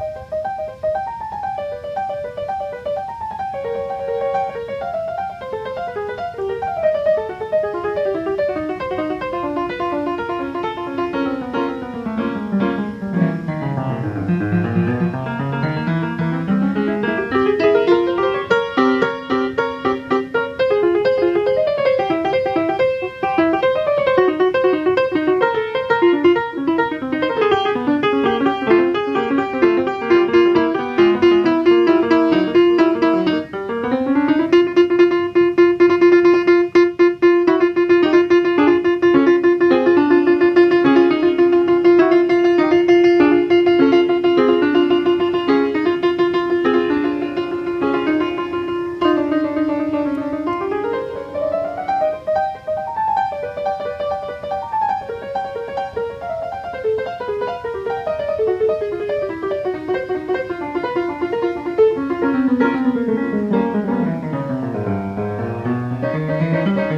Música Thank you.